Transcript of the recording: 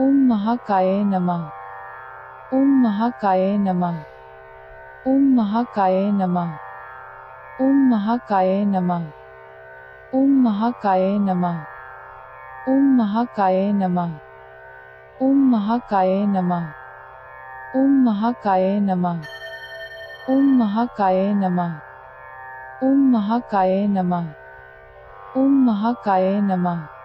ओम महाकाय नमः ओम महाकाय नमः ओम महाकाय नमः ओम महाकाय नमः ओम महाकाय नमः ओम महाकाय नमः ओम महाकाय नमः ओम महाकाय नमः ओम महाकाय नमः ओम महाकाय नमः ओम महाकाय नमः